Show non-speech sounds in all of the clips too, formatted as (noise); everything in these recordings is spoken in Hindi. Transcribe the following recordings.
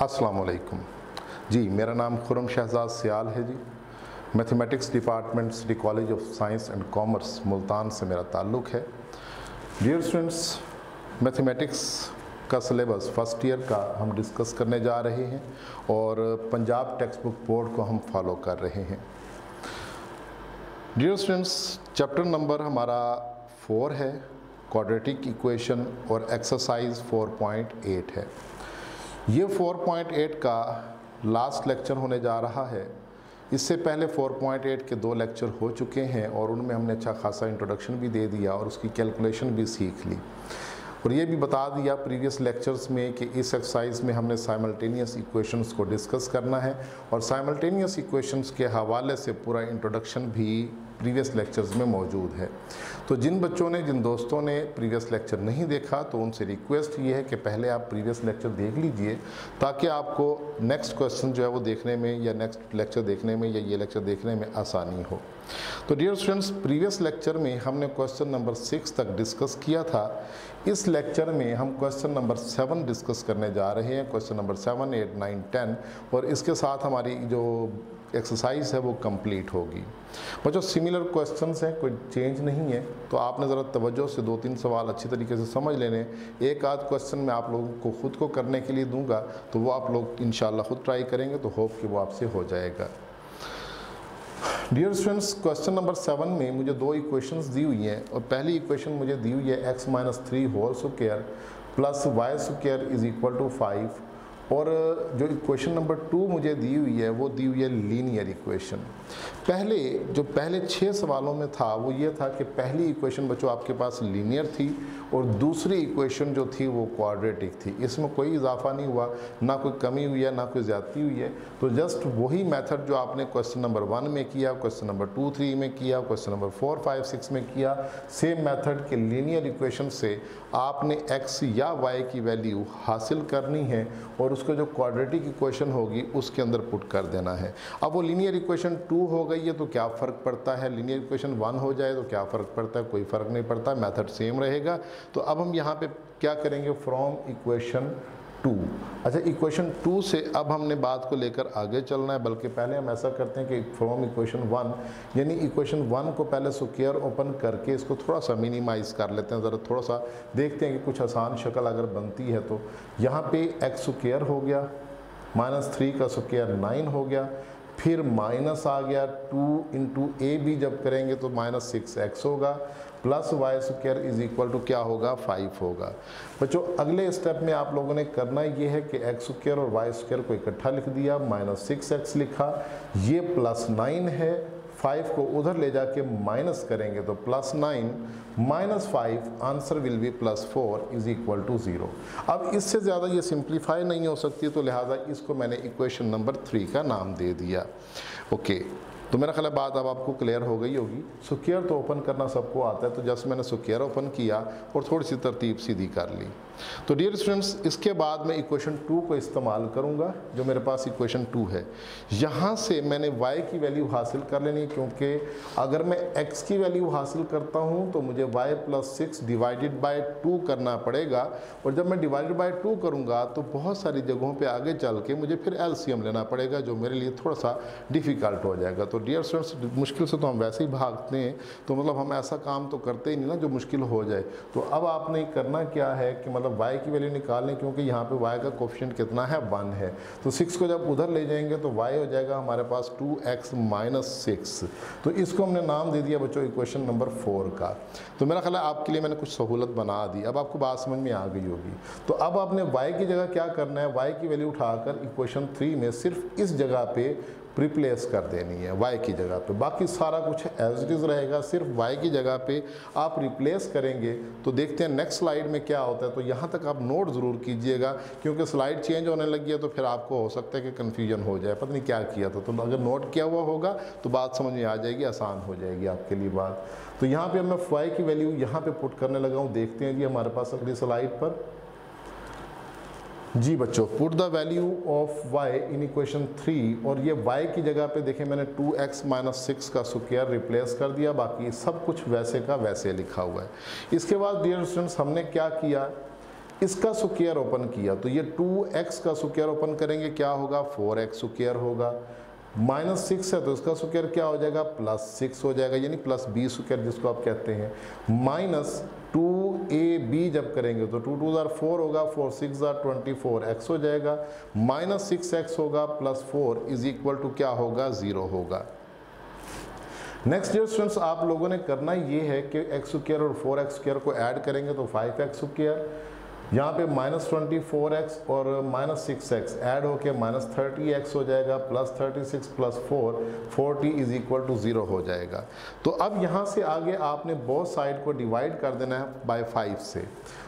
असलकुम जी, मेरा नाम खुरम शहजाद सियाल है ji. Mathematics department city college of science and commerce Multan से मेरा ताल्लुक़ है। डियर स्टूडेंट्स, मैथमेटिक्स का सिलेबस फ़र्स्ट ईयर का हम डिस्कस करने जा रहे हैं और पंजाब टेक्स्ट बुक बोर्ड को हम फॉलो कर रहे हैं। डियर स्टूडेंट्स, चैप्टर नंबर हमारा फोर है, क्वाड्रेटिक इक्वेशन और एक्सरसाइज 4.8 है। ये 4.8 का लास्ट लेक्चर होने जा रहा है। इससे पहले 4.8 के दो लेक्चर हो चुके हैं और उनमें हमने अच्छा खासा इंट्रोडक्शन भी दे दिया और उसकी कैलकुलेशन भी सीख ली। और ये भी बता दिया प्रीवियस लेक्चर्स में कि इस एक्सरसाइज में हमने साइमल्टेनियस इक्वेशंस को डिस्कस करना है और साइमल्टेनियस इक्वेशंस के हवाले से पूरा इंट्रोडक्शन भी प्रीवियस लेक्चर्स में मौजूद है। तो जिन बच्चों ने, जिन दोस्तों ने प्रीवियस लेक्चर नहीं देखा तो उनसे रिक्वेस्ट ये है कि पहले आप प्रीवियस लेक्चर देख लीजिए, ताकि आपको नेक्स्ट क्वेश्चन जो है वो देखने में या नेक्स्ट लेक्चर देखने में या ये लेक्चर देखने में आसानी हो। तो डियर स्टूडेंट्स, प्रीवियस लेक्चर में हमने क्वेश्चन नंबर सिक्स तक डिस्कस किया था। इस लेक्चर में हम क्वेश्चन नंबर सेवन डिस्कस करने जा रहे हैं, question number seven, eight, nine, ten, और इसके साथ हमारी जो एक्सरसाइज है, वो कंप्लीट होगी। बच्चों सिमिलर क्वेश्चंस हैं, कोई चेंज नहीं है। तो आपने ज़रा तवज्जो से दो तीन सवाल अच्छी तरीके से समझ लेने एक आध क्वेश्चन मैं आप लोगों को ख़ुद को करने के लिए दूँगा तो वो आप लोग इन खुद ट्राई करेंगे तो होप कि वो आपसे हो जाएगा। Dear students question number seven में मुझे दो इक्वेशंस दी हुई हैं, और पहली इक्वेशन मुझे दी हुई है x minus three whole square plus y square is equal to five और जो इक्वेशन नंबर टू मुझे दी हुई है, वो दी हुई है लीनियर इक्वेशन पहले, जो पहले छः सवालों में था, वो ये था कि पहली इक्वेशन बच्चों आपके पास लीनियर थी और दूसरी इक्वेशन जो थी वो क्वाड्रेटिक थी। इसमें कोई इजाफा नहीं हुआ, ना कोई कमी हुई है, ना कोई ज़्यादती हुई है। तो जस्ट वही मेथड जो आपने क्वेश्चन नंबर वन में किया क्वेश्चन नंबर टू थ्री में किया question number four five six में किया सेम मेथड के लीनियर इक्वेशन से आपने एक्स या वाई की वैल्यू हासिल करनी है और उसको जो क्वाड्रेटिक इक्वेशन होगी, उसके अंदर पुट कर देना है। अब वो लीनियर इक्वेशन टू हो गई है तो क्या फ़र्क पड़ता है? लीनियर इक्वेशन वन हो जाए तो क्या फ़र्क पड़ता है? कोई फ़र्क नहीं पड़ता मैथड सेम रहेगा। तो अब हम यहाँ पर क्या करेंगे? From equation two. अच्छा इक्वेशन टू से अब हमने बात को लेकर आगे चलना है, बल्कि पहले हम ऐसा करते हैं कि फ्रॉम इक्वेशन वन यानी इक्वेशन वन को पहले सुकेयर ओपन करके इसको थोड़ा सा मिनिमाइज़ कर लेते हैं, ज़रा थोड़ा सा देखते हैं कि कुछ आसान शक्ल अगर बनती है तो। यहाँ पे एक्स सुकेयर हो गया माइनस थ्री का सुकेयर नाइन हो गया, फिर माइनस आ गया टू इंटू ए भी जब करेंगे तो माइनस सिक्स एक्स होगा plus y square is equal to क्या होगा? फाइव होगा। बच्चों, अगले स्टेप में आप लोगों ने करना ये है कि एक्स स्क्र और वाई स्क्र को इकट्ठा लिख दिया, माइनस सिक्स एक्स लिखा। ये प्लस नाइन है, फाइव को उधर ले जाके माइनस करेंगे तो plus nine, minus five, answer will be plus four is equal to zero. अब इससे ज़्यादा ये सिंप्लीफाई नहीं हो सकती तो लिहाजा इसको मैंने इक्वेशन नंबर थ्री का नाम दे दिया। ओके तो मेरा ख्याल बात अब आपको क्लियर हो गई होगी। सुकेयर तो ओपन करना सबको आता है तो जस्ट मैंने सुकेयर ओपन किया और थोड़ी सी तरतीब सीधी कर ली। तो डियर स्टूडेंट्स इसके बाद मैं इक्वेशन टू को इस्तेमाल करूँगा, जो मेरे पास इक्वेशन टू है। यहाँ से मैंने वाई की वैल्यू हासिल कर लेनी है, क्योंकि अगर मैं एक्स की वैल्यू हासिल करता हूँ तो मुझे y plus six divided by two करना पड़ेगा। और जब मैं डिवाइडेड बाई टू करूँगा तो बहुत सारी जगहों पर आगे चल के मुझे फिर एलसीएम लेना पड़ेगा, जो मेरे लिए थोड़ा सा डिफ़िकल्ट हो जाएगा। तो डियर स्टूडेंट्स मुश्किल से तो हम वैसे ही भागते हैं तो मतलब हम ऐसा काम तो करते ही नहीं ना जो मुश्किल हो जाए। तो अब आपने करना क्या है कि मतलब y की वैल्यू निकाल क्योंकि यहाँ पे y का कोफिशेंट कितना है? वन है। तो सिक्स को जब उधर ले जाएँगे तो y हो जाएगा हमारे पास टू एक्स माइनस सिक्स तो इसको हमने नाम दे दिया बच्चों इक्वेशन नंबर फोर का। तो मेरा ख्याल आपके लिए मैंने कुछ सहूलत बना दी। अब आपको बात समझ में आ गई होगी। तो अब आपने वाई की जगह क्या करना है? वाई की वैल्यू उठाकर इक्वेशन थ्री में सिर्फ़ इस जगह पे रिप्लेस कर देनी है वाई की जगह पे। बाकी सारा कुछ एज इट इज़ रहेगा, सिर्फ़ वाई की जगह पे आप रिप्लेस करेंगे तो देखते हैं नेक्स्ट स्लाइड में क्या होता है। तो यहाँ तक आप नोट ज़रूर कीजिएगा, क्योंकि स्लाइड चेंज होने लगी है तो फिर आपको हो सकता है कि कन्फ्यूज़न हो जाए, पता नहीं क्या किया था। तो अगर नोट किया हुआ होगा तो बात समझ में आ जाएगी, आसान हो जाएगी आपके लिए बात। तो यहाँ पर मैं वाई की वैल्यू यहाँ पर पुट करने लगा हूँ। देखते हैं जी हमारे पास अगली स्लाइड पर। जी बच्चों put the value of y in equation three और ये y की जगह पे देखें मैंने 2x एक्स माइनस सिक्स का स्क्वायर रिप्लेस कर दिया, बाकी सब कुछ वैसे का वैसे लिखा हुआ है। इसके बाद डियर स्टूडेंट्स हमने क्या किया? इसका सुकेयर ओपन किया। तो ये 2x का सुकेयर ओपन करेंगे, क्या होगा? 4x सुकेयर होगा। माइनस सिक्स है तो इसका सुकेयर क्या हो जाएगा? प्लस सिक्स हो जाएगा, यानी प्लस बी सुकेयर जिसको आप कहते हैं। माइनस टू ए बी जब करेंगे तो टू टू ज़ार फोर होगा, फोर, सिक्स ज़ार ट्वेंटी फोर एक्स हो जाएगा, माइनस सिक्स एक्स होगा, plus four is equal to क्या होगा, ज़ीरो होगा। नेक्स्ट ईयर स्टूडेंट्स आप लोगों ने करना ये है कि एक्स स्क्र और फोर एक्स स्क्र को ऐड करेंगे तो फाइव एक्स स्क्र यहाँ पे माइनस ट्वेंटी फोर एक्स और माइनस सिक्स एक्स ऐड होके माइनस थर्टी एक्स हो जाएगा plus thirty six plus four forty is equal to zero हो जाएगा. तो अब यहाँ से आगे आपने बहुत साइड को डिवाइड कर देना है बाय फाइव से.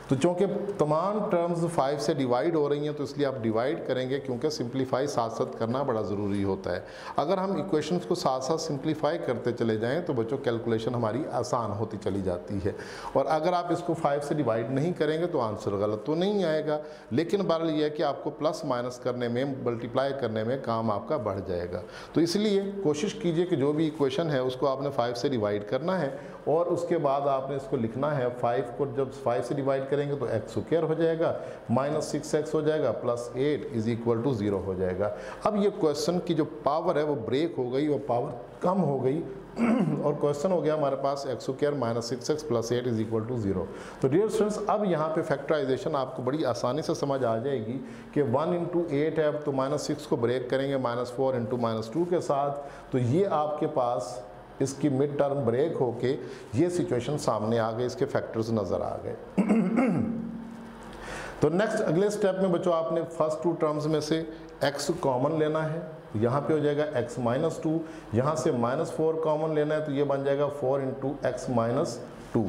तो चूँकि तमाम टर्म्स फाइव से डिवाइड हो रही हैं तो इसलिए आप डिवाइड करेंगे क्योंकि सिंप्लीफाई साथ साथ करना बड़ा ज़रूरी होता है. अगर हम इक्वेशंस को साथ साथ सिंप्लीफाई करते चले जाएँ तो बच्चों कैलकुलेशन हमारी आसान होती चली जाती है. और अगर आप इसको फाइव से डिवाइड नहीं करेंगे तो आंसर गलत तो नहीं आएगा। लेकिन बहरल यह है कि आपको प्लस माइनस करने में मल्टीप्लाई करने में काम आपका बढ़ जाएगा। तो इसलिए कोशिश कीजिए कि जो भी इक्वेशन है, उसको आपने फाइव से डिवाइड करना है और उसके बाद आपने इसको लिखना है। फाइव को जब फाइव से डिवाइड करेंगे तो एक्स स्क्र हो जाएगा माइनस सिक्स एक्स हो जाएगा plus eight is equal to zero हो जाएगा। अब ये क्वेश्चन की जो पावर है, वो ब्रेक हो गई और पावर कम हो गई (clears throat) और क्वेश्चन हो गया हमारे पास x square minus six x plus eight is equal to zero तो डियर स्टूडेंट्स अब यहाँ पे फैक्टराइजेशन आपको बड़ी आसानी से समझ आ जाएगी कि वन इंटू एट है, अब तो माइनस सिक्स को ब्रेक करेंगे minus four into minus two के साथ। तो ये आपके पास इसकी मिड टर्म ब्रेक होके ये सिचुएशन सामने आ गए, इसके फैक्टर्स नज़र आ गए। (clears throat) तो नेक्स्ट अगले स्टेप में बच्चों, आपने फ़र्स्ट टू टर्म्स में से एक्स कॉमन लेना है। यहाँ पे हो जाएगा x माइनस टू यहाँ से माइनस फोर कॉमन लेना है तो ये बन जाएगा four into x minus two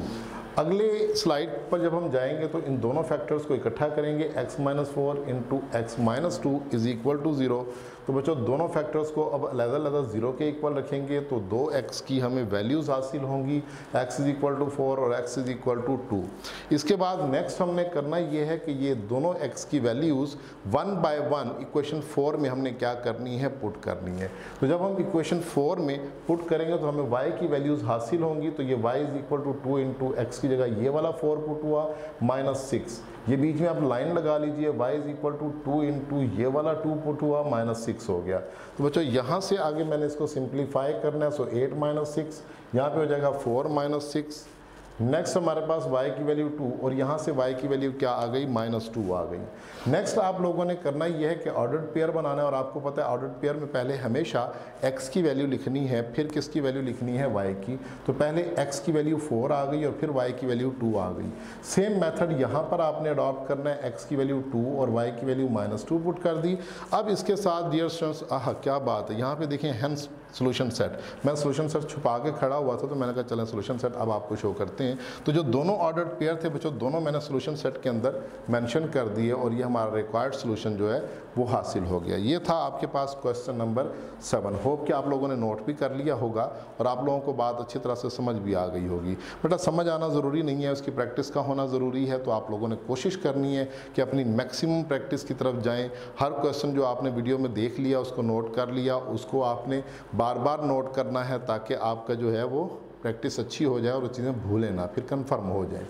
अगले स्लाइड पर जब हम जाएँगे तो इन दोनों फैक्टर्स को इकट्ठा करेंगे, x minus four into x minus two is equal to zero तो बच्चों, दोनों फैक्टर्स को अब अलग अलग ज़ीरो के इक्वल रखेंगे तो दो एक्स की हमें वैल्यूज़ हासिल होंगी x is equal to four और x is equal to two इसके बाद नेक्स्ट हमने करना ये है कि ये दोनों एक्स की values one by one equation four में हमने क्या करनी है पुट करनी है। तो जब हम इक्वेशन फोर में पुट करेंगे तो हमें वाई की वैल्यूज़ हासिल होंगी तो ये y is equal to two into x की जगह ये वाला फोर पुट हुआ माइनस सिक्स ये बीच में आप लाइन लगा लीजिए, y is equal to two into ये वाला टू पुट हुआ माइनस सिक्स हो गया। तो बच्चों, यहाँ से आगे मैंने इसको सिंप्लीफाई करना है सो एट माइनस सिक्स यहाँ पे हो जाएगा फोर माइनस सिक्स नेक्स्ट हमारे पास y की वैल्यू टू और यहाँ से y की वैल्यू क्या आ गई? माइनस टू आ गई। नेक्स्ट आप लोगों ने करना यह है कि ऑर्डर्ड पेयर बनाना है और आपको पता है ऑर्डर्ड पेयर में पहले हमेशा x की वैल्यू लिखनी है, फिर किसकी वैल्यू लिखनी है? Y की। तो पहले x की वैल्यू फोर आ गई और फिर y की वैल्यू टू आ गई। सेम मेथड यहाँ पर आपने अडॉप्ट करना है एक्स की वैल्यू टू और y की वैल्यू माइनस टू पुट कर दी। अब इसके साथ डियर स्टूडेंट्स आह, क्या बात है। यहाँ पर देखें हेंस सोल्यूशन सेट मैं सोल्यूशन सेट छुपा के खड़ा हुआ था तो मैंने कहा, चलें सोल्यूशन सेट अब आपको शो करते हैं। तो जो दोनों ऑर्डर पेयर थे, बच्चों, दोनों मैंने सोल्यूशन सेट के अंदर मैंशन कर दिए और ये हमारा रिक्वायर्ड सोल्यूशन जो है वो हासिल हो गया। ये था आपके पास क्वेश्चन नंबर सेवन होप कि आप लोगों ने नोट भी कर लिया होगा और आप लोगों को बात अच्छी तरह से समझ भी आ गई होगी। बेटा, समझ आना ज़रूरी नहीं है, उसकी प्रैक्टिस का होना ज़रूरी है तो आप लोगों ने कोशिश करनी है कि अपनी मैक्सिमम प्रैक्टिस की तरफ़ जाएँ। हर क्वेश्चन जो आपने वीडियो में देख लिया, उसको नोट कर लिया, उसको आपने बार बार नोट करना है ताकि आपका जो है वो प्रैक्टिस अच्छी हो जाए और चीज़ें भूलें ना, फिर कन्फर्म हो जाए।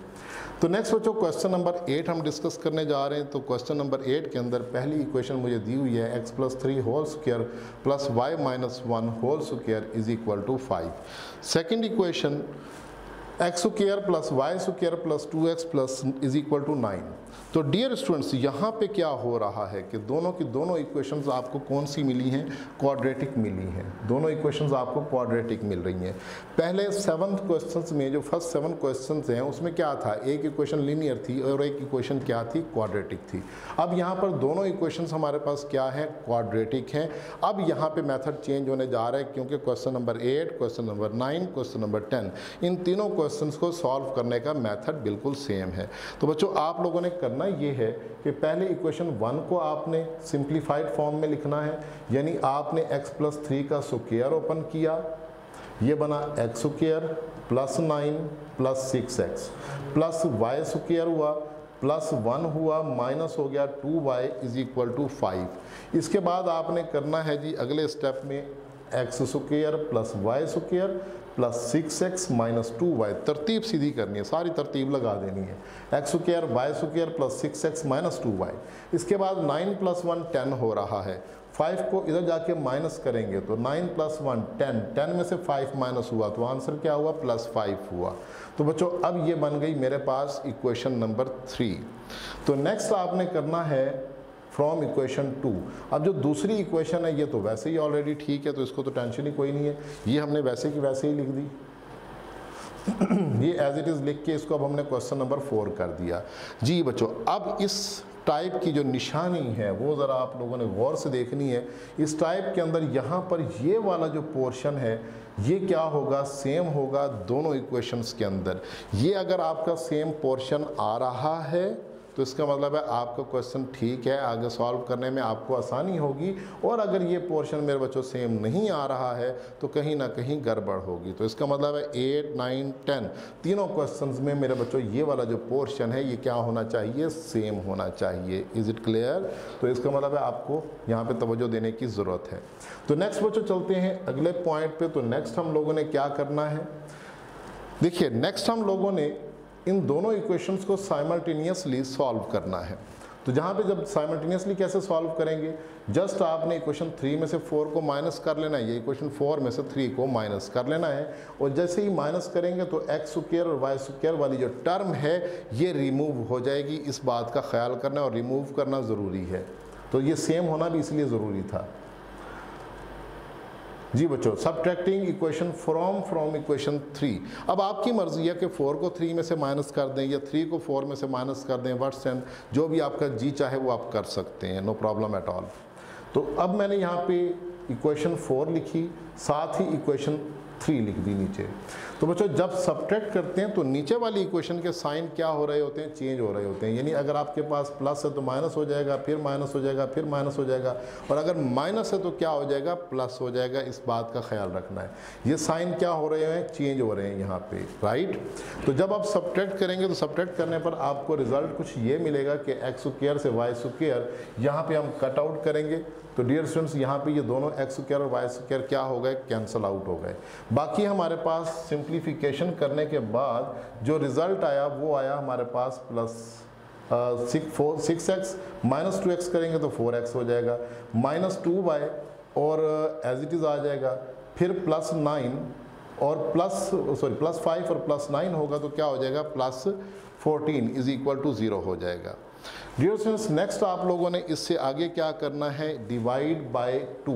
तो नेक्स्ट बच्चों क्वेश्चन नंबर एट हम डिस्कस करने जा रहे हैं। तो क्वेश्चन नंबर एट के अंदर पहली इक्वेशन मुझे दी हुई है x plus three whole square plus y minus one whole square is equal to five second equation x square plus y square plus two x plus is equal to nine तो डियर स्टूडेंट्स यहाँ पे क्या हो रहा है कि दोनों की दोनों इक्वेशंस आपको कौन सी मिली हैं? क्वाड्रेटिक मिली हैं। दोनों इक्वेशंस आपको क्वाड्रेटिक मिल रही हैं। पहले सेवन्थ क्वेश्चंस में, जो फ़र्स्ट सेवन क्वेश्चंस हैं, उसमें क्या था? एक इक्वेशन लीनियर थी और एक इक्वेशन क्या थी? क्वाड्रेटिक थी। अब यहाँ पर दोनों इक्वेशंस हमारे पास क्या है? क्वाड्रेटिक हैं। अब यहाँ पे मैथड चेंज होने जा रहा है क्योंकि question number eight question number nine question number ten इन तीनों क्वेश्चन को सॉल्व करने का मैथड बिल्कुल सेम है। तो बच्चों, आप लोगों ने करना ये है कि पहले इक्वेशन वन को आपने सिंप्लीफाइड फॉर्म में लिखना है, यानी आपने x प्लस थ्री का सुकेयर ओपन किया, ये बना x square plus nine plus six x plus y square हुआ प्लस वन हुआ माइनस हो गया two y is equal to five इसके बाद आपने करना है जी अगले स्टेप में x square plus y square plus six x minus two y तरतीब सीधी करनी है, सारी तरतीब लगा देनी है। X square y square plus six x minus two y. इसके बाद नाइन प्लस वन टेन हो रहा है। फाइव को इधर जाके माइनस करेंगे तो nine plus one ten ten में से फाइव माइनस हुआ तो आंसर क्या हुआ? प्लस फाइव हुआ। तो बच्चों, अब ये बन गई मेरे पास इक्वेशन नंबर थ्री। तो नेक्स्ट आपने करना है फ्रॉम इक्वेशन टू अब जो दूसरी इक्वेशन है, ये तो वैसे ही ऑलरेडी ठीक है तो इसको तो टेंशन ही कोई नहीं है। ये हमने वैसे की वैसे ही लिख दी। (clears throat) ये एज इट इज़ लिख के इसको अब हमने क्वेश्चन नंबर फोर कर दिया। जी बच्चों, अब इस टाइप की जो निशानी है, वो ज़रा आप लोगों ने गौर से देखनी है। इस टाइप के अंदर यहाँ पर ये वाला जो पोर्शन है, ये क्या होगा? सेम होगा दोनों इक्वेशंस के अंदर। ये अगर आपका सेम पोर्शन आ रहा है तो इसका मतलब है आपका क्वेश्चन ठीक है, आगे सॉल्व करने में आपको आसानी होगी और अगर ये पोर्शन मेरे बच्चों सेम नहीं आ रहा है तो कहीं ना कहीं गड़बड़ होगी। तो इसका मतलब है एट नाइन टेन तीनों क्वेश्चंस में मेरे बच्चों ये वाला जो पोर्शन है, ये क्या होना चाहिए? सेम होना चाहिए। इज़ इट क्लियर तो इसका मतलब है आपको यहाँ पर तवज्जो देने की ज़रूरत है। तो नेक्स्ट बच्चों चलते हैं अगले पॉइंट पर तो नेक्स्ट हम लोगों ने क्या करना है? देखिए नेक्स्ट हम लोगों ने इन दोनों इक्वेशंस को साइमल्टेनियसली सॉल्व करना है। तो जहाँ पे जब साइमल्टेनियसली कैसे सॉल्व करेंगे? जस्ट आपने इक्वेशन थ्री में से फोर को माइनस कर लेना है। ये इक्वेशन फोर में से थ्री को माइनस कर लेना है। और जैसे ही माइनस करेंगे तो एक्स स्क्र और वाई स्क्र वाली जो टर्म है, ये रिमूव हो जाएगी। इस बात का ख्याल करना और रिमूव करना ज़रूरी है। तो ये सेम होना भी इसलिए ज़रूरी था। जी बच्चों subtracting equation from from equation three अब आपकी मर्ज़ी है कि फोर को थ्री में से माइनस कर दें या थ्री को फोर में से माइनस कर दें वर्ड्स एंड जो भी आपका जी चाहे वो आप कर सकते हैं नो प्रॉब्लम एट ऑल तो अब मैंने यहाँ पे इक्वेशन फोर लिखी, साथ ही इक्वेशन थ्री लिख दी नीचे। तो बच्चों, जब सब्ट्रैक्ट करते हैं तो नीचे वाली इक्वेशन के साइन क्या हो रहे होते हैं? चेंज हो रहे होते हैं। यानी अगर आपके पास प्लस है तो माइनस हो जाएगा, फिर माइनस हो जाएगा, फिर माइनस हो जाएगा। और अगर माइनस है तो क्या हो जाएगा? प्लस हो जाएगा। इस बात का ख्याल रखना है। ये साइन क्या हो रहे हैं? चेंज हो रहे हैं यहाँ पे राइट तो जब आप सब्ट्रैक्ट करेंगे तो सब्ट्रैक्ट करने पर आपको रिज़ल्ट कुछ ये मिलेगा कि एक्स से वाई स्क्र यहाँ पे हम कट आउट करेंगे। तो डियर स्टूडेंट्स यहाँ पे ये दोनों एक्स स्क्र और वाई स्क्र क्या हो गए? कैंसल आउट हो गए। बाकी हमारे पास सिंप्लीफिकेशन करने के बाद जो रिज़ल्ट आया, वो आया हमारे पास plus four six x minus two x करेंगे तो फोर एक्स हो जाएगा। माइनस टू वाई और एज इट इज़ आ जाएगा। फिर प्लस नाइन और प्लस सॉरी प्लस फाइव और प्लस नाइन होगा तो क्या हो जाएगा? Plus fourteen is equal to zero हो जाएगा। डियर स्टूडेंट्स नेक्स्ट आप लोगों ने इससे आगे क्या करना है? Divide by two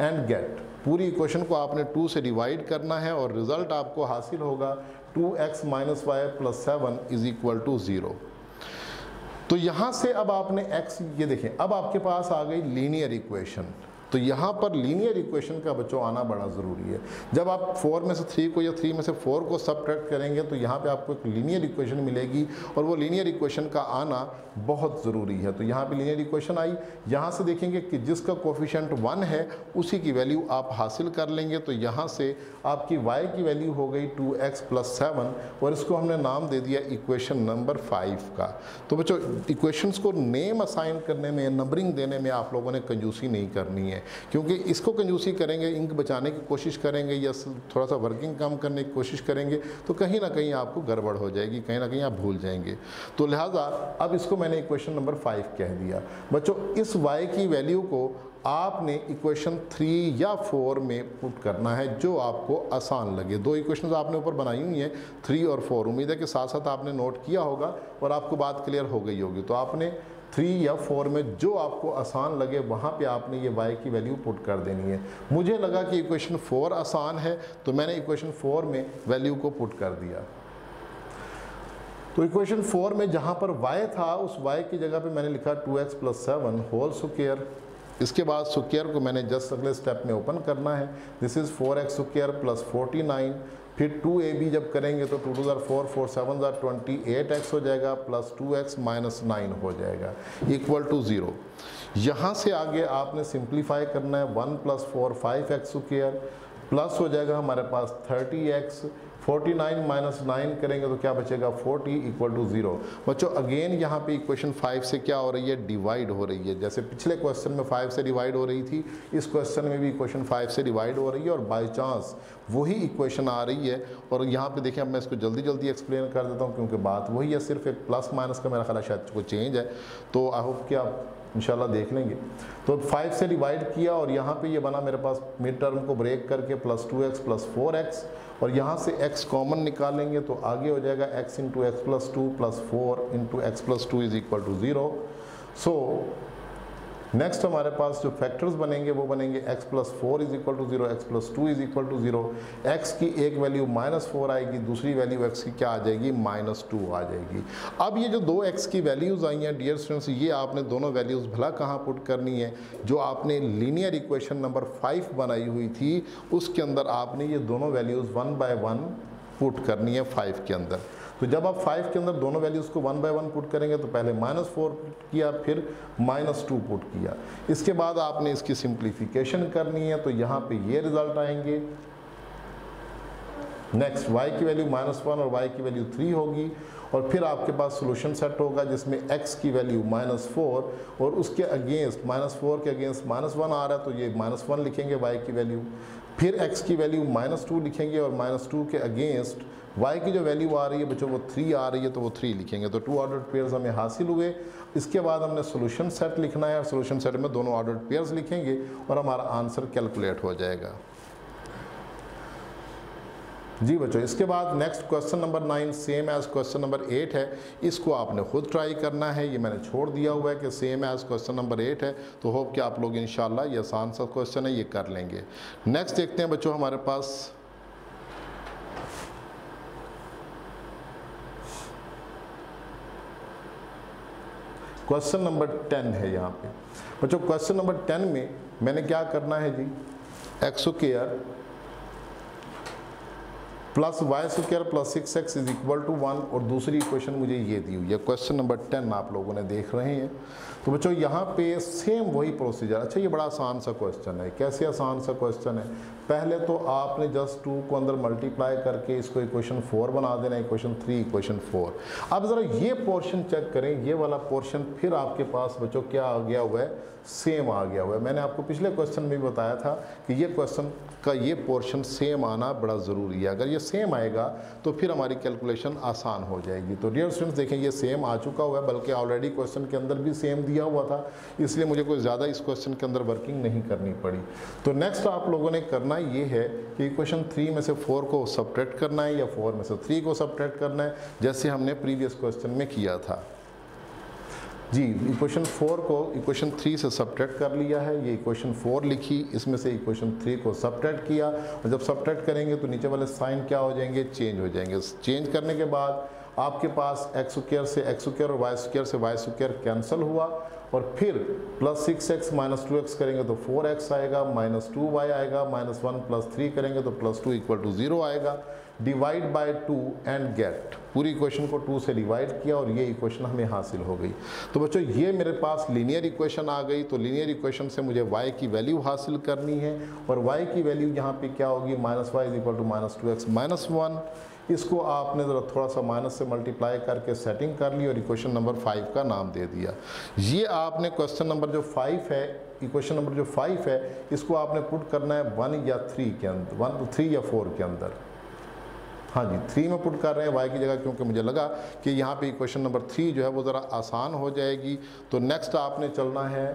and get पूरी इक्वेशन को आपने टू से डिवाइड करना है और रिज़ल्ट आपको हासिल होगा two x minus y plus seven is equal to zero तो यहाँ से अब आपने एक्स ये देखें, अब आपके पास आ गई लीनियर इक्वेशन तो यहाँ पर लीनियर इक्वेशन का बच्चों आना बड़ा ज़रूरी है। जब आप फोर में से थ्री को या थ्री में से फोर को सब्ट्रैक्ट करेंगे तो यहाँ पे आपको एक लीनियर इक्वेशन मिलेगी और वो लीनियर इक्वेशन का आना बहुत ज़रूरी है। तो यहाँ पे लीनियर इक्वेशन आई। यहाँ से देखेंगे कि जिसका कोफिशेंट वन है, उसी की वैल्यू आप हासिल कर लेंगे। तो यहाँ से आपकी वाई की वैल्यू हो गई टू एक्स प्लस सेवन और इसको हमने नाम दे दिया इक्वेशन नंबर फाइव का। तो बच्चों इक्वेशंस को नेम असाइन करने में नंबरिंग देने में आप लोगों ने कंजूसी नहीं करनी है। क्योंकि इसको कंजूसी करेंगे, इंक बचाने की कोशिश करेंगे या थोड़ा सा वर्किंग कम करने की कोशिश करेंगे तो कहीं ना कहीं आपको गड़बड़ हो जाएगी, कहीं ना कहीं आप भूल जाएँगे। तो लिहाजा, अब इसको मैंने इक्वेशन नंबर फाइव कह दिया। बच्चों, इस वाई की वैल्यू को आपने इक्वेशन थ्री या फोर में पुट करना है, जो आपको आसान लगे। दो इक्वेशन आपने ऊपर बनाई हुई हैं थ्री और फोर उम्मीद है कि साथ साथ आपने नोट किया होगा और आपको बात क्लियर हो गई होगी। तो आपने थ्री या फोर में जो आपको आसान लगे, वहाँ पे आपने ये वाई की वैल्यू पुट कर देनी है। मुझे लगा कि इक्वेशन फोर आसान है तो मैंने इक्वेशन फोर में वैल्यू को पुट कर दिया। तो इक्वेशन फोर में जहाँ पर वाई था, उस वाई की जगह पे मैंने लिखा two x plus seven whole square इसके बाद स्क्र को मैंने जस्ट अगले स्टेप में ओपन करना है। This is four x square plus forty nine फिर टू ए बी जब करेंगे तो टू टू ज़ार फोर फोर सेवन ज़ार ट्वेंटी एट एक्स हो जाएगा plus two x minus nine हो जाएगा इक्वल टू ज़ीरो यहाँ से आगे आपने सिंप्लीफाई करना है one plus four five x square plus हो जाएगा हमारे पास thirty x forty nine minus nine करेंगे तो क्या बचेगा? Forty equal to zero. बच्चों अगेन यहाँ पे इक्वेशन फाइव से क्या हो रही है? डिवाइड हो रही है। जैसे पिछले क्वेश्चन में फाइव से डिवाइड हो रही थी, इस क्वेश्चन में भी इक्वेशन फाइव से डिवाइड हो रही है और बाई चांस वही इक्वेशन आ रही है। और यहाँ पे देखें अब मैं इसको जल्दी जल्दी एक्सप्लेन कर देता हूँ क्योंकि बात वही है, सिर्फ़ एक प्लस माइनस का मेरा ख्याल शायद कोई चेंज है। तो आई होप कि आप इंशाल्लाह देख लेंगे। तो फाइव से डिवाइड किया और यहाँ पे ये बना मेरे पास मिड टर्म को ब्रेक करके plus two x plus four x और यहाँ से x कॉमन निकालेंगे तो आगे हो जाएगा x into x plus two plus four into x plus two is equal to zero so next हमारे पास जो फैक्टर्स बनेंगे, वो बनेंगे x plus four is equal to zero x plus two is equal to zero x की एक वैल्यू माइनस फोर आएगी, दूसरी वैल्यू x की क्या आ जाएगी? माइनस टू आ जाएगी. अब ये जो दो x की वैल्यूज़ आई हैं डियर स्टूडेंट्स ये आपने दोनों वैल्यूज़ भला कहाँ पुट करनी है? जो आपने लीनियर इक्वेशन नंबर फाइव बनाई हुई थी, उसके अंदर आपने ये दोनों values one by one put करनी है फाइव के अंदर। तो जब आप फाइव के अंदर दोनों वैल्यूज़ को वन बाय वन पुट करेंगे तो पहले माइनस फोर किया, फिर माइनस टू पुट किया। इसके बाद आपने इसकी सिंप्लीफिकेशन करनी है तो यहाँ पे ये रिज़ल्ट आएँगे। नेक्स्ट y की वैल्यू माइनस वन और y की वैल्यू थ्री होगी, और फिर आपके पास सोल्यूशन सेट होगा, जिसमें x की वैल्यू माइनस फोर और उसके अगेंस्ट माइनस फोर के अगेंस्ट माइनस वन आ रहा है तो ये माइनस वन लिखेंगे y की वैल्यू फिर x की वैल्यू माइनस टू लिखेंगे और माइनस टू के अगेंस्ट y की जो वैल्यू आ रही है, बच्चों, वो थ्री आ रही है तो वो थ्री लिखेंगे। तो टू ऑर्डर पेयर्स हमें हासिल हुए। इसके बाद हमने सोल्यूशन सेट लिखना है और सोल्यूशन सेट में दोनों ऑर्डर पेयर्स लिखेंगे और हमारा आंसर कैलकुलेट हो जाएगा। जी बच्चों, इसके बाद next question number nine same as question number eight है। इसको आपने खुद ट्राई करना है। ये मैंने छोड़ दिया हुआ है कि same as question number eight है। तो होप कि आप लोग इंशाल्लाह ये आसान सा क्वेश्चन है, ये कर लेंगे। नेक्स्ट देखते हैं बच्चों हमारे पास। क्वेश्चन नंबर टेन है यहाँ पे। बच्चों क्वेश्चन नंबर टेन में मैंने क्या करना है जी? X square plus y square plus six x is equal to one, और दूसरी इक्वेशन मुझे ये दी हुई है। क्वेश्चन नंबर टेन आप लोगों ने देख रहे हैं। तो बच्चों, यहाँ पे सेम वही प्रोसीजर अच्छा ये बड़ा आसान सा क्वेश्चन है। कैसे आसान सा क्वेश्चन है? पहले तो आपने जस्ट टू को अंदर मल्टीप्लाई करके इसको इक्वेशन फोर बना देना इक्वेशन थ्री इक्वेशन फोर अब ज़रा ये पोर्शन चेक करें, ये वाला पोर्शन फिर आपके पास बच्चों क्या आ गया हुआ है? सेम आ गया हुआ है। मैंने आपको पिछले क्वेश्चन में भी बताया था कि ये क्वेश्चन का ये पोर्शन सेम आना बड़ा ज़रूरी है। अगर ये सेम आएगा तो फिर हमारी कैलकुलेशन आसान हो जाएगी। तो डियर स्टूडेंट्स देखें, ये सेम आ चुका हुआ है, बल्कि ऑलरेडी क्वेश्चन के अंदर भी सेम दिया हुआ था, इसलिए मुझे कोई ज़्यादा इस क्वेश्चन के अंदर वर्किंग नहीं करनी पड़ी। तो नेक्स्ट आप लोगों ने करना ये है कि इक्वेशन थ्री में से फोर को सब्ट्रैक्ट करना है या फोर में से थ्री को सब्ट्रैक्ट करना है, जैसे हमने प्रीवियस क्वेश्चन में किया था। जी इक्वेशन फोर को इक्वेशन थ्री से सब्ट्रैक्ट कर लिया है। ये इक्वेशन फोर लिखी, इसमें से इक्वेशन थ्री को सब्ट्रैक्ट किया और जब सब्ट्रैक्ट करेंगे तो नीचे वाले साइन क्या हो जाएँगे? चेंज हो जाएँगे। चेंज करने के बाद आपके पास एक्स स्क्र से एक्स स्क्र और वाई स्क्र से वाई स्क्र कैंसिल हुआ। और फिर plus six x minus two x करेंगे तो फोर एक्स आएगा माइनस टू वाई आएगा माइनस वन प्लस थ्री करेंगे तो plus two equal to zero आएगा। Divide by two and get पूरी इक्वेशन को टू से डिवाइड किया और ये इक्वेशन हमें हासिल हो गई। तो बच्चों, ये मेरे पास लीनियर इक्वेशन आ गई। तो लीनियर इक्वेशन से मुझे y की वैल्यू हासिल करनी है और y की वैल्यू यहाँ पे क्या होगी? Minus y is equal to minus two x minus one इसको आपने ज़रा थोड़ा सा माइनस से मल्टीप्लाई करके सेटिंग कर ली और इक्वेशन नंबर फाइव का नाम दे दिया। ये आपने क्वेश्चन नंबर जो फाइव है इक्वेशन नंबर जो फाइव है, इसको आपने पुट करना है वन या थ्री के अंदर वन थ्री या फोर के अंदर। हाँ जी थ्री में पुट कर रहे हैं वाई की जगह क्योंकि मुझे लगा कि यहाँ पे इक्वेशन नंबर थ्री जो है वो ज़रा आसान हो जाएगी। तो नेक्स्ट आपने चलना है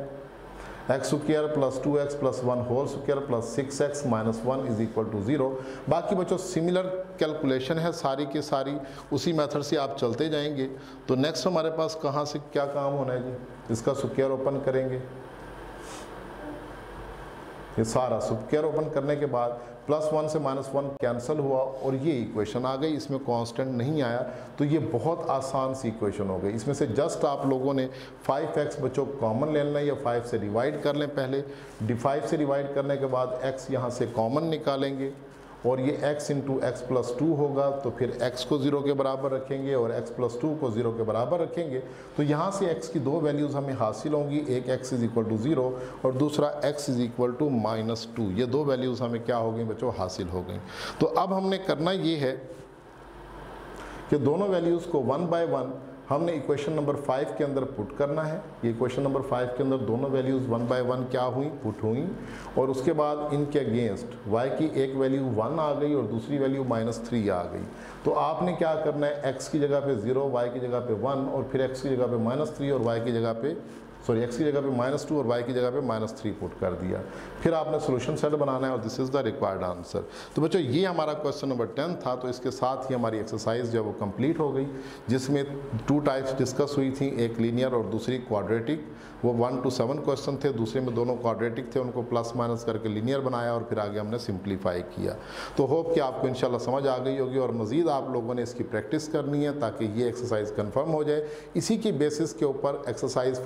x square plus two x plus one whole square plus six x minus one is equal to zero बाकी बच्चों सिमिलर कैलकुलेशन है सारी की सारी, उसी मेथड से आप चलते जाएँगे। तो नेक्स्ट हमारे पास कहाँ से क्या काम होना है जी? इसका स्क्र ओपन करेंगे। ये सारा स्क्र ओपन करने के बाद प्लस वन से माइनस वन कैंसिल हुआ और ये इक्वेशन आ गई, इसमें कांस्टेंट नहीं आया तो ये बहुत आसान सी इक्वेशन हो गई। इसमें से जस्ट आप लोगों ने फाइव एक्स बच्चों कॉमन ले लेना या फाइव से डिवाइड कर लें पहले। डी फाइव से डिवाइड करने के बाद एक्स यहाँ से कॉमन निकालेंगे। और ये x into x plus two होगा तो फिर x को ज़ीरो के बराबर रखेंगे और x प्लस टू को ज़ीरो के बराबर रखेंगे। तो यहाँ से x की दो वैल्यूज़ हमें हासिल होंगी, एक x is equal to zero और दूसरा x is equal to minus two ये दो वैल्यूज़ हमें क्या हो गई बच्चों? हासिल हो गई। तो अब हमने करना ये है कि दोनों वैल्यूज़ को वन बाय वन हमने इक्वेशन नंबर फाइव के अंदर पुट करना है। ये इक्वेशन नंबर फाइव के अंदर दोनों वैल्यूज़ वन बाय वन क्या हुई? पुट हुई। और उसके बाद इनके अगेंस्ट वाई की एक वैल्यू वन आ गई और दूसरी वैल्यू माइनस थ्री आ गई। तो आपने क्या करना है? एक्स की जगह पे ज़ीरो वाई की जगह पे वन और फिर एक्स की जगह पे माइनस थ्री और वाई की जगह पे सॉरी एक्स की जगह पे माइनस टू और वाई की जगह पे माइनस थ्री पुट कर दिया। फिर आपने सोल्यूशन सेट बनाना है और this is the required answer तो बच्चों, ये हमारा क्वेश्चन नंबर टेन था तो इसके साथ ही हमारी एक्सरसाइज जो है वो कंप्लीट हो गई, जिसमें टू टाइप्स डिस्कस हुई थी, एक लीनियर और दूसरी क्वाड्रेटिक वो वन टू सेवन क्वेश्चन थे, दूसरे में दोनों क्वाड्रेटिक थे, उनको प्लस माइनस करके लीनियर बनाया और फिर आगे हमने सिंप्लीफाई किया। तो होप कि आपको इंशाल्लाह समझ आ गई होगी और मज़ीद आप लोगों ने इसकी प्रैक्टिस करनी है, ताकि ये एक्सरसाइज कन्फर्म हो जाए। इसी की बेसिस के ऊपर एक्सरसाइज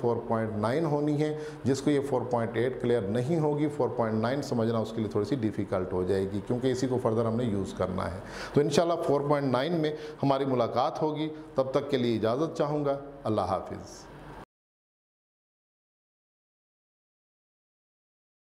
4.9 होनी है, जिसको ये 4.8 क्लियर नहीं होगी 4.9 समझना उसके लिए थोड़ी सी डिफ़िकल्ट हो जाएगी, क्योंकि इसी को फर्दर हमने यूज़ करना है। तो इन 4.9 में हमारी मुलाकात होगी, तब तक के लिए इजाज़त चाहूँगा, अल्लाह हाफिज़।